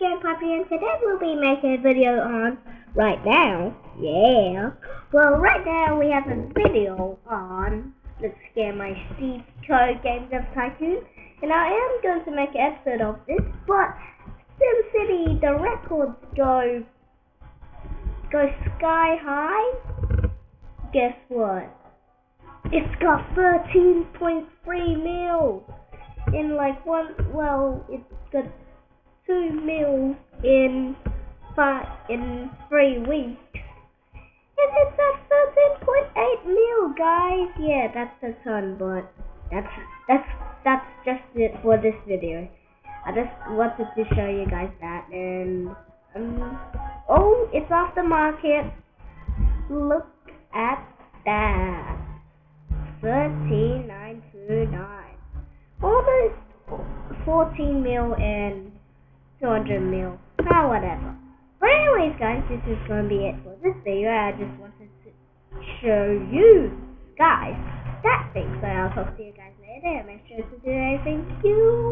Scam Puppy and today we'll be making a video on right now. Yeah. Well, right now we have a video on Let's Scam My Steve Code Games of Tycoon. And I am going to make an episode of this, but SimCity, the records go, go sky high. Guess what? It's got 13.3 mil in like one, well, it's got two mil in five in three weeks. And it's at thirteen point eight mil, guys. Yeah, that's a ton, but that's that's that's just it for this video. I just wanted to show you guys that, and um, oh, it's off the market. Look at that, thirteen nine two nine, almost fourteen mil and 200 mil. Ah, whatever. But anyways, guys, this is going to be it for this video. I just wanted to show you guys that thing. So I'll talk to you guys later. Make sure to do everything you